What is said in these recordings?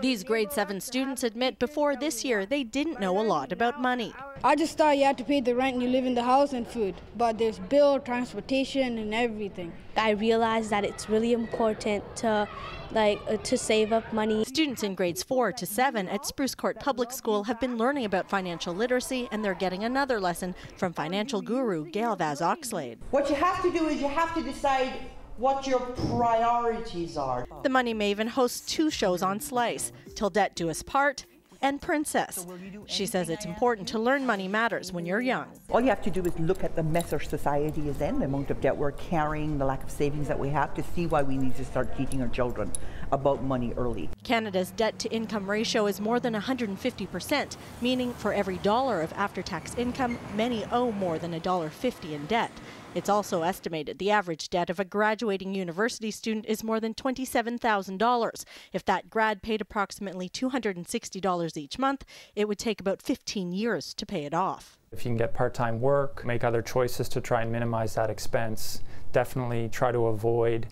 These grade 7 students admit before this year they didn't know a lot about money. I just thought you had to pay the rent and you live in the house and food, but there's bill, transportation, and everything. I realized that it's really important to like uh, to save up money. Students in grades 4 to 7 at Spruce Court Public School have been learning about financial literacy and they're getting another lesson from financial guru Gail Vaz Oxlade. What you have to do is you have to decide what your priorities are. The Money Maven hosts two shows on Slice, Till Debt Do Us Part and Princess. She says it's important to learn money matters when you're young. All you have to do is look at the mess our society is in, the amount of debt we're carrying, the lack of savings that we have to see why we need to start teaching our children about money early. Canada's debt to income ratio is more than 150%, meaning for every dollar of after tax income, many owe more than a dollar 50 in debt. It's also estimated the average debt of a graduating university student is more than $27,000. If that grad paid approximately $260 each month, it would take about 15 years to pay it off. If you can get part-time work, make other choices to try and minimize that expense, definitely try to avoid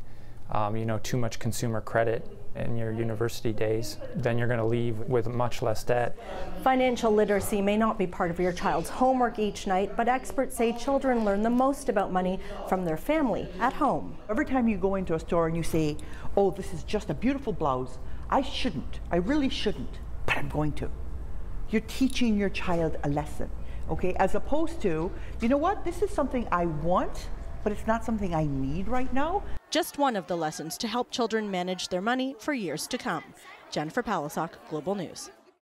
um, you know, too much consumer credit in your university days, then you're going to leave with much less debt. Financial literacy may not be part of your child's homework each night, but experts say children learn the most about money from their family at home. Every time you go into a store and you say, oh, this is just a beautiful blouse, I shouldn't, I really shouldn't, but I'm going to. You're teaching your child a lesson, okay? As opposed to, you know what, this is something I want, but it's not something I need right now. Just one of the lessons to help children manage their money for years to come. Jennifer Palisoc, Global News.